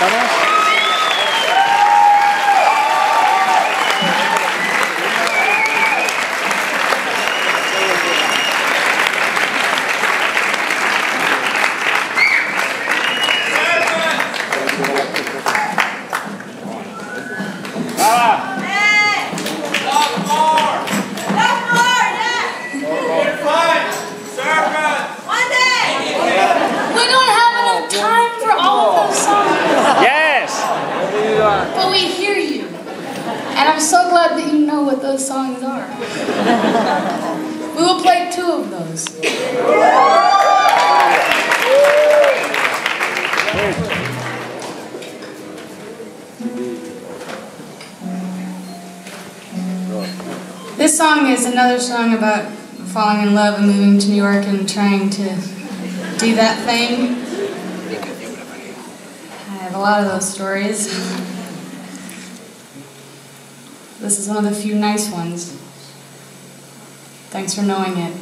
¿Estamos? We I'm so glad that you know what those songs are. We will play two of those. This song is another song about falling in love and moving to New York and trying to do that thing. I have a lot of those stories. This is one of the few nice ones. Thanks for knowing it.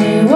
Only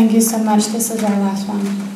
Thank you so much. This is our last one.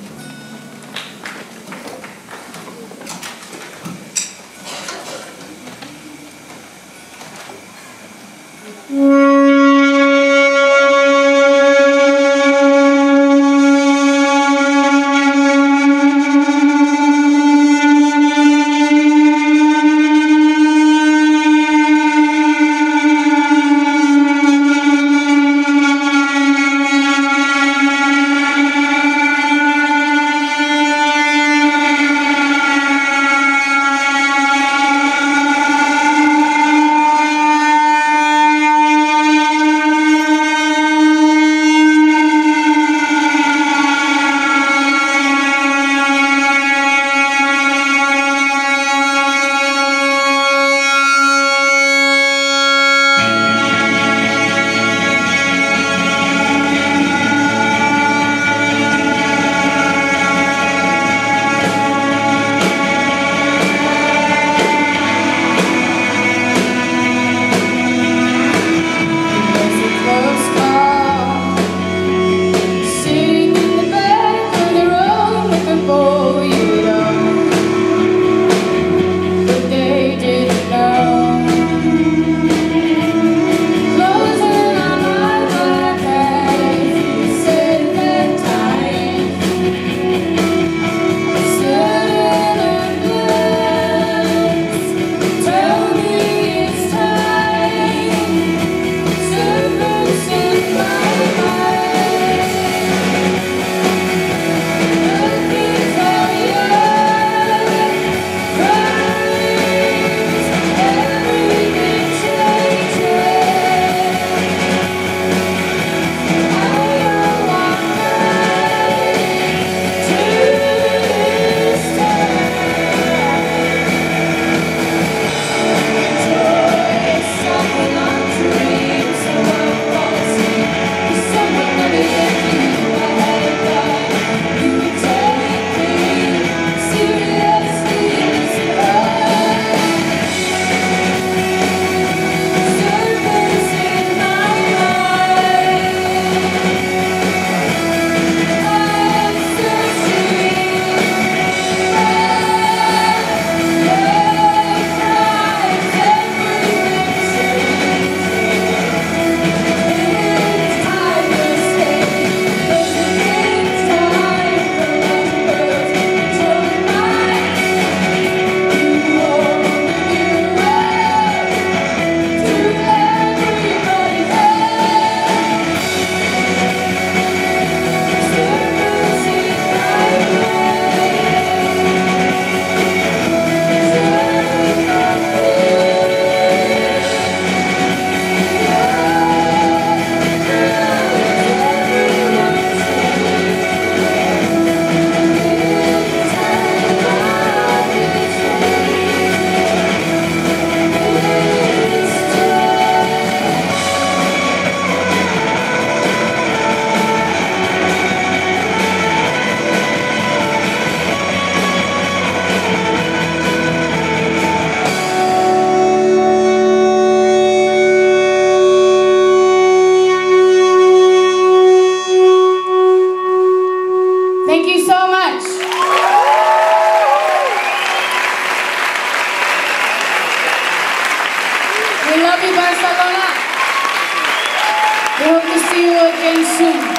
Revolution.